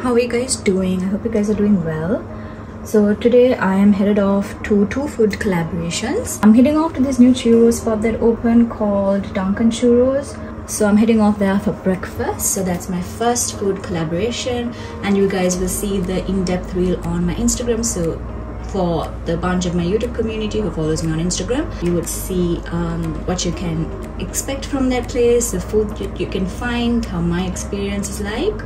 how are you guys doing? I hope you guys are doing well. So today i am headed off to two food collaborations. I'm heading off to this new churros spot that opened called Dunkers Churros. So i'm heading off there for breakfast. So that's my first food collaboration. And you guys will see the in-depth reel on my instagram. So for the bunch of my youtube community who follows me on instagram you would see um, what you can expect from that place the food that you can find how my experience is like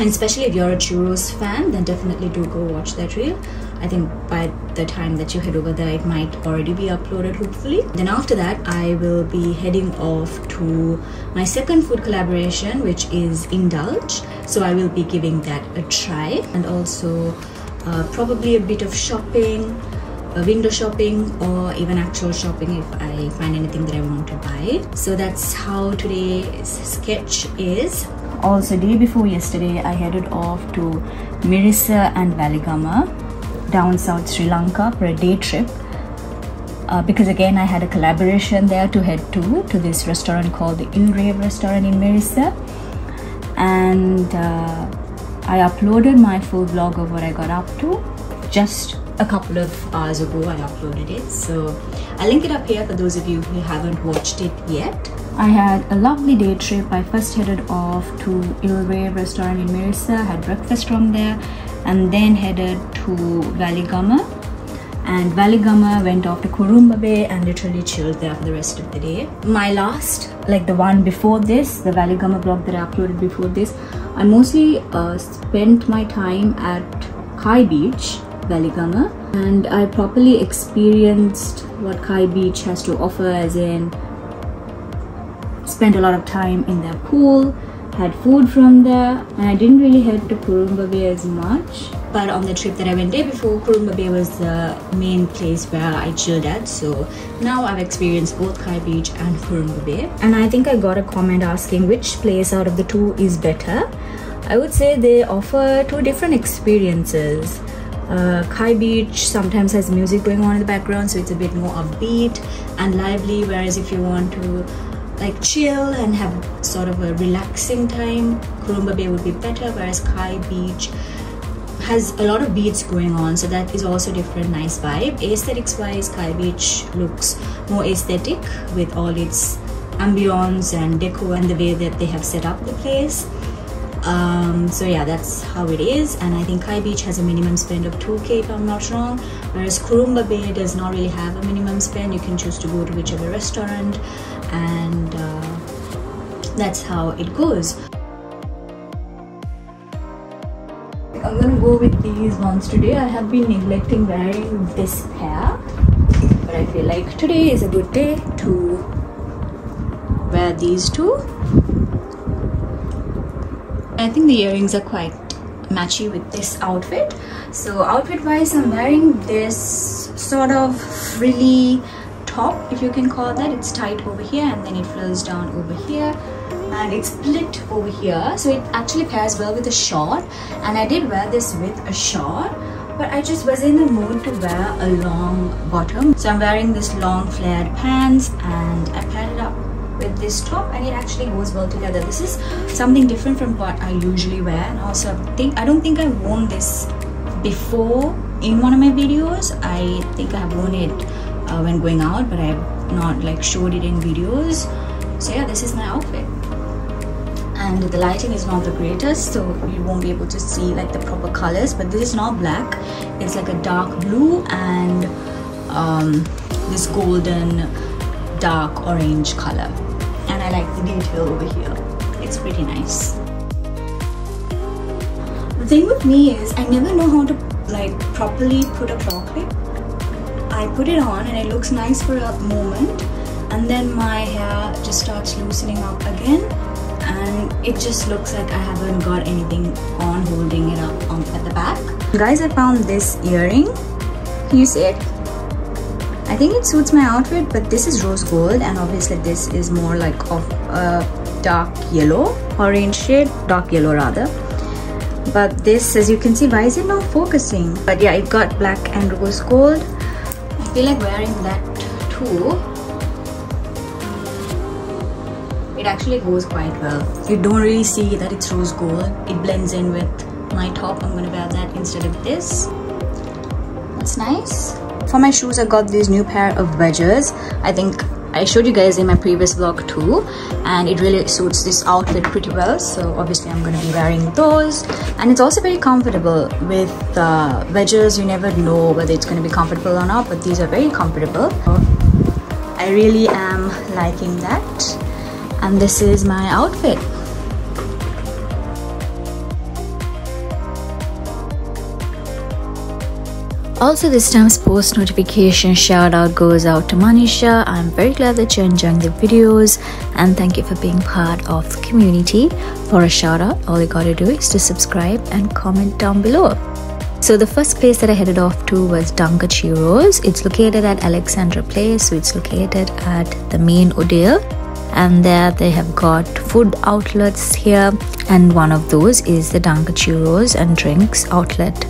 and especially if you're a churros fan then definitely do go watch that reel i think by the time that you head over there it might already be uploaded hopefully then after that i will be heading off to my second food collaboration which is indulge so i will be giving that a try and also uh, probably a bit of shopping uh, window shopping or even actual shopping if I find anything that I want to buy. So that's how today's sketch is. Also, day before yesterday, I headed off to Mirissa and Weligama down South Sri Lanka for a day trip. Uh, because again, I had a collaboration there to head to, to this restaurant called the Il Rave restaurant in Mirissa. And uh, I uploaded my full vlog of what I got up to just a couple of hours ago I uploaded it. So I'll link it up here for those of you who haven't watched it yet. I had a lovely day trip. I first headed off to Il restaurant in Mirissa had breakfast from there and then headed to Weligama. And Weligama went off to Kurumba Bay and literally chilled there for the rest of the day. My last, like the one before this, the Weligama blog that I uploaded before this, I mostly uh, spent my time at Kai Beach Weligama and I properly experienced what Kai Beach has to offer as in spent a lot of time in their pool, had food from there and I didn't really head to Kurumba Bay as much. But on the trip that I went there before Kurumba Bay was the main place where I chilled at. So now I've experienced both Kai Beach and Kurumba Bay. And I think I got a comment asking which place out of the two is better. I would say they offer two different experiences uh, Kai Beach sometimes has music going on in the background, so it's a bit more upbeat and lively. Whereas if you want to like chill and have sort of a relaxing time, Kurumba Bay would be better. Whereas Kai Beach has a lot of beats going on, so that is also different, nice vibe. Aesthetics wise, Kai Beach looks more aesthetic with all its ambience and deco and the way that they have set up the place um, so yeah that's how it is. And I think Kai Beach has a minimum spend of 2k if I'm not wrong. Whereas Kurumba Bay does not really have a minimum spend. You can choose to go to whichever restaurant. And uh, that's how it goes. I'm gonna go with these ones. Today I have been neglecting wearing this pair. But I feel like today is a good day to wear these two I think the earrings are quite matchy with this outfit. So outfit wise I'm wearing this sort of frilly top if you can call that. It's tight over here and then it flows down over here. And it's split over here. So it actually pairs well with a short. And I did wear this with a short but I just was in the mood to wear a long bottom. So I'm wearing this long flared pants and I paired it up with this top and it actually goes well together. This is something different from what I usually wear and also I think I don't think I've worn this before in one of my videos. I think I have worn it uh, when going out but I have not like showed it in videos. So yeah this is my outfit. And the lighting is not the greatest so you won't be able to see like the proper colors but this is not black. It's like a dark blue and um, this golden dark orange color I like the detail over here. It's pretty nice. The thing with me is I never know how to like properly put a claw clip. I put it on and it looks nice for a moment and then my hair just starts loosening up again and it just looks like I haven't got anything on holding it up on, at the back. Guys, I found this earring. Can you see it? I think it suits my outfit, but this is rose gold and obviously this is more like of a dark yellow, orange shade, dark yellow rather. But this, as you can see, why is it not focusing? But yeah, it got black and rose gold. I feel like wearing that too. It actually goes quite well. You don't really see that it's rose gold. It blends in with my top I'm gonna wear that instead of this that's nice for my shoes I got this new pair of wedges. I think I showed you guys in my previous vlog too and it really suits this outfit pretty well so obviously I'm gonna be wearing those. And it's also very comfortable with uh, wedges. You never know whether it's gonna be comfortable or not but these are very comfortable. I really am liking that. And this is my outfit Also this time's post notification shout out goes out to Manisha. I'm very glad that you're enjoying the videos and thank you for being part of the community. For a shout out, all you gotta do is to subscribe and comment down below. So the first place that I headed off to was Dunker Churros. It's located at Alexandra Place, so it's located at the main Odel and there they have got food outlets here and one of those is the Dunker Churros and Drinks outlet.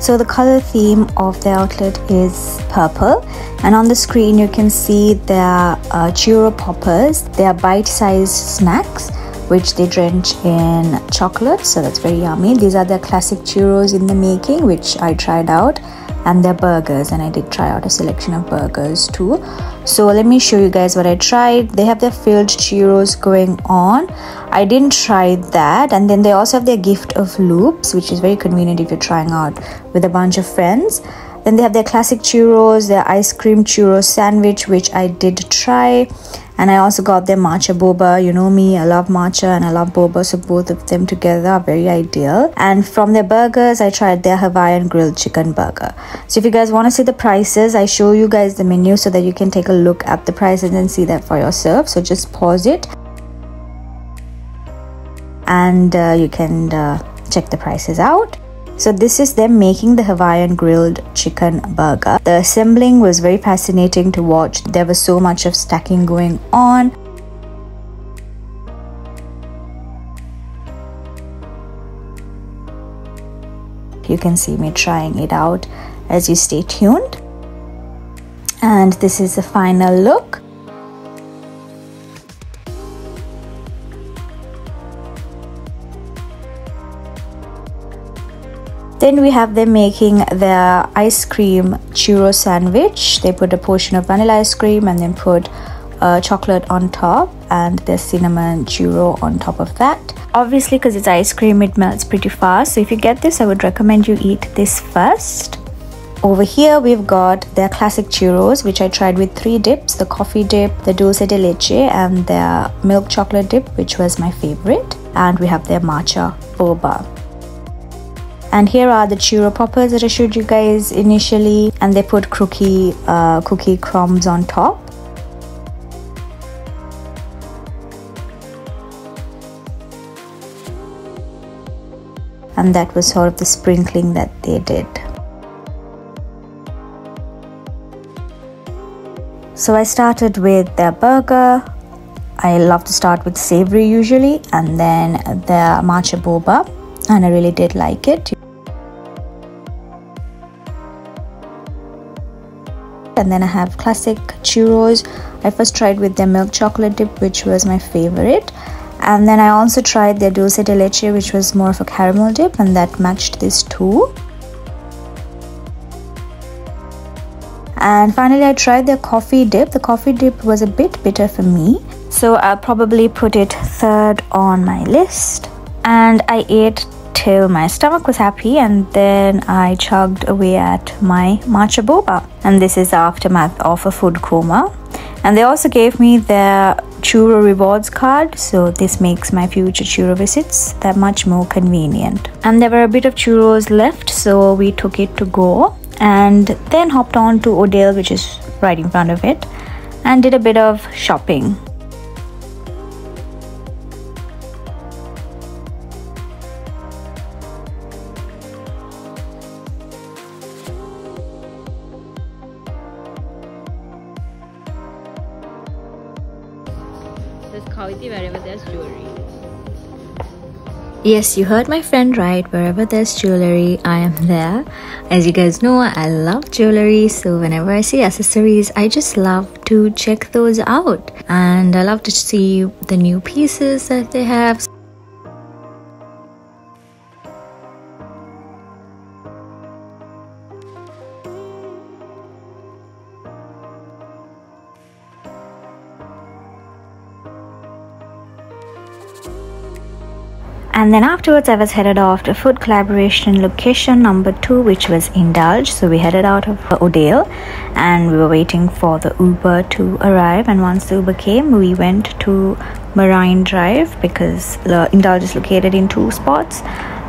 So the color theme of the outlet is purple and on the screen you can see their uh, churro poppers. They are bite-sized snacks which they drench in chocolate so that's very yummy. These are the classic churros in the making which I tried out and their burgers and I did try out a selection of burgers too. So let me show you guys what I tried. They have their filled churros going on. I didn't try that and then they also have their gift of loops which is very convenient if you're trying out with a bunch of friends. Then they have their classic churros, their ice cream churro sandwich which I did try. And I also got their matcha boba. You know me I love matcha and I love boba so both of them together are very ideal. And from their burgers I tried their Hawaiian grilled chicken burger. So if you guys want to see the prices I show you guys the menu so that you can take a look at the prices and see that for yourself. So just pause it. And uh, you can uh, check the prices out so this is them making the Hawaiian grilled chicken burger. The assembling was very fascinating to watch. There was so much of stacking going on. You can see me trying it out as you stay tuned. And this is the final look. Then we have them making their ice cream churro sandwich. They put a portion of vanilla ice cream and then put uh, chocolate on top and the cinnamon churro on top of that. Obviously because it's ice cream it melts pretty fast so if you get this I would recommend you eat this first. Over here we've got their classic churros which I tried with three dips, the coffee dip, the dulce de leche and their milk chocolate dip which was my favorite and we have their matcha boba and here are the churro poppers that I showed you guys initially and they put cookie uh, cookie crumbs on top. And that was sort of the sprinkling that they did. So I started with their burger. I love to start with savory usually and then the matcha boba and I really did like it and then I have classic churros. I first tried with their milk chocolate dip which was my favorite. And then I also tried their dulce de leche which was more of a caramel dip and that matched this too. And finally I tried their coffee dip. The coffee dip was a bit bitter for me so I'll probably put it third on my list. And I ate till my stomach was happy and then I chugged away at my matcha boba. And this is the aftermath of a food coma. And they also gave me their churro rewards card, so this makes my future churro visits that much more convenient. And there were a bit of churros left, so we took it to go and then hopped on to Odel which is right in front of it, and did a bit of shopping. Yes, you heard my friend right. Wherever there's jewelry, I am there. As you guys know, I love jewelry, so whenever I see accessories, I just love to check those out. And I love to see the new pieces that they have. And then afterwards I was headed off to food collaboration location number two which was Indulge. So we headed out of Odel and we were waiting for the Uber to arrive. And once the Uber came we went to Marine Drive because the Indulge is located in two spots.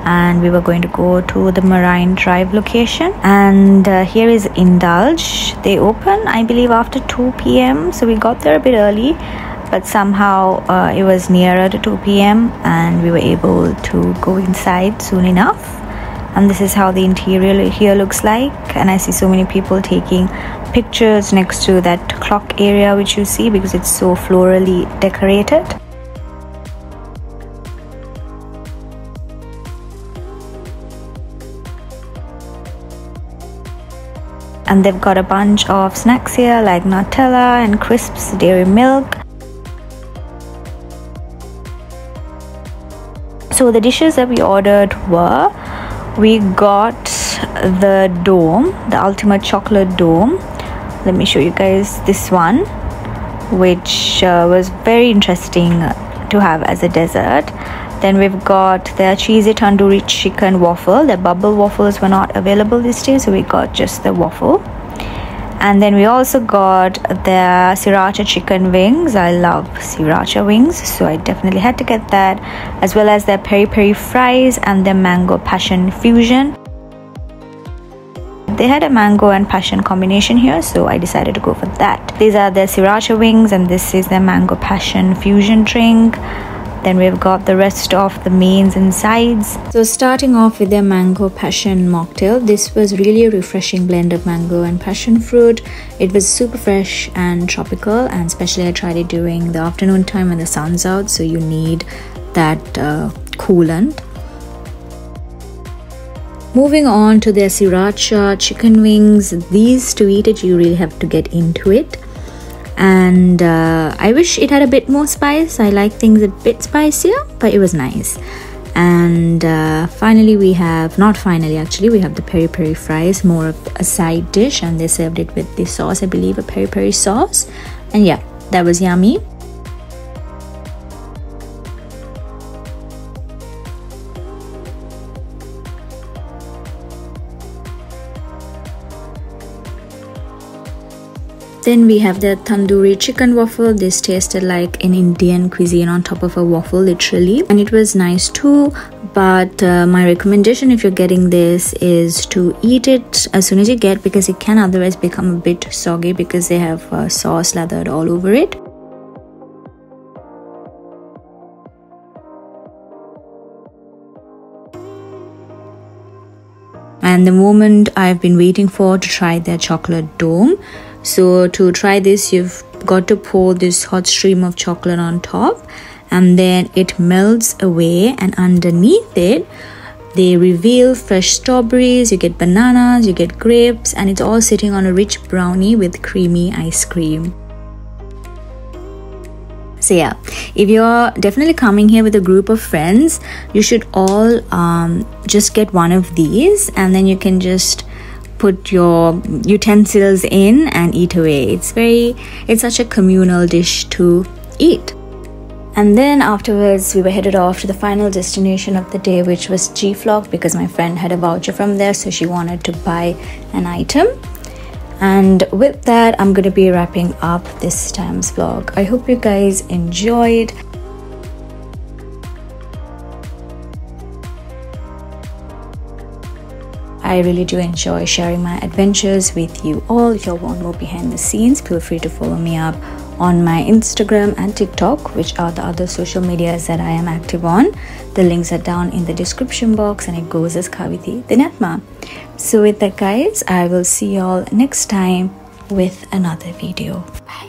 And we were going to go to the Marine Drive location. And uh, here is Indulge. They open I believe after 2 p.m. so we got there a bit early but somehow uh, it was nearer to 2 p.m. and we were able to go inside soon enough. And this is how the interior here looks like. And I see so many people taking pictures next to that clock area which you see because it's so florally decorated. And they've got a bunch of snacks here like Nutella and crisps, dairy milk so the dishes that we ordered were we got the dome the ultimate chocolate dome. Let me show you guys this one which uh, was very interesting to have as a dessert. Then we've got the cheesy tandoori chicken waffle. The bubble waffles were not available this day so we got just the waffle and then we also got the sriracha chicken wings. I love sriracha wings so i definitely had to get that as well as the peri peri fries and the mango passion fusion. They had a mango and passion combination here so i decided to go for that. These are the sriracha wings and this is the mango passion fusion drink then we've got the rest of the mains and sides. So starting off with their mango passion mocktail this was really a refreshing blend of mango and passion fruit. It was super fresh and tropical and especially i tried it during the afternoon time when the sun's out so you need that uh, coolant. Moving on to their sriracha chicken wings, these to eat it, you really have to get into it and uh, I wish it had a bit more spice. I like things a bit spicier, but it was nice. And uh, finally, we have not finally actually, we have the peri peri fries, more of a side dish, and they served it with the sauce, I believe, a peri peri sauce. And yeah, that was yummy. Then we have the tandoori chicken waffle. This tasted like an Indian cuisine on top of a waffle, literally. And it was nice too. But uh, my recommendation if you're getting this is to eat it as soon as you get because it can otherwise become a bit soggy because they have uh, sauce slathered all over it. and the moment I've been waiting for to try their chocolate dome so to try this you've got to pour this hot stream of chocolate on top and then it melts away and underneath it they reveal fresh strawberries you get bananas you get grapes and it's all sitting on a rich brownie with creamy ice cream. So yeah if you're definitely coming here with a group of friends you should all um, just get one of these and then you can just put your utensils in and eat away. It's very, it's such a communal dish to eat. And then afterwards, we were headed off to the final destination of the day, which was GFlock, because my friend had a voucher from there, so she wanted to buy an item. And with that, I'm going to be wrapping up this time's vlog. I hope you guys enjoyed. I really do enjoy sharing my adventures with you all. If you want more behind the scenes, feel free to follow me up on my Instagram and TikTok, which are the other social medias that I am active on. The links are down in the description box and it goes as Kavithi Dinethma. So with that guys, I will see y'all next time with another video. Bye.